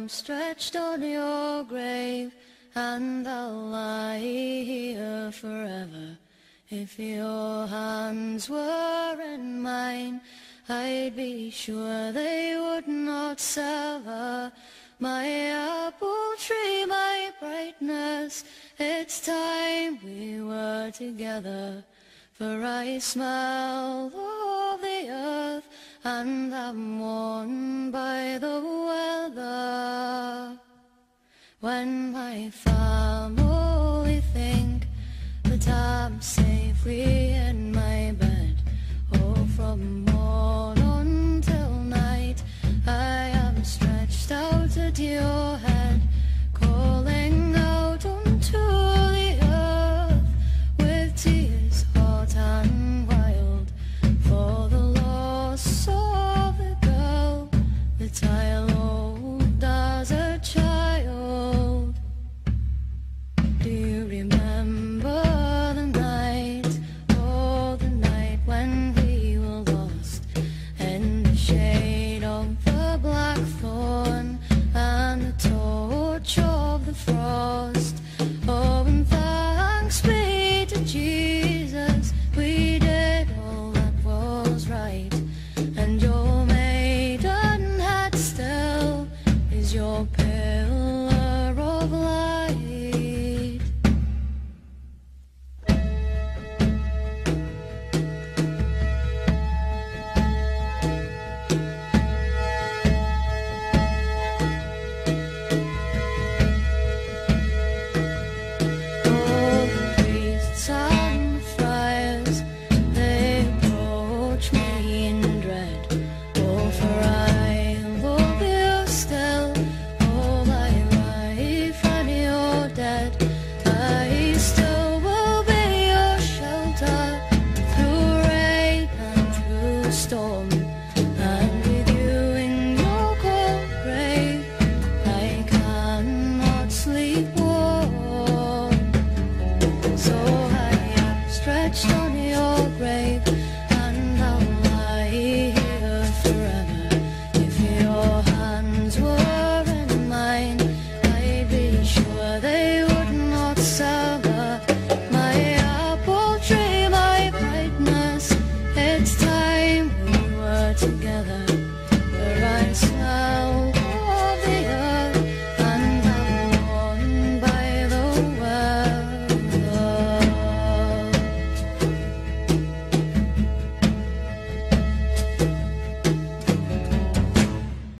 am stretched on your grave, and I'll lie here forever. If your hands were in mine, I'd be sure they would not sever my apple tree, my brightness. It's time we were together, for I smell of the earth and I'm worn by the When my family lost. touch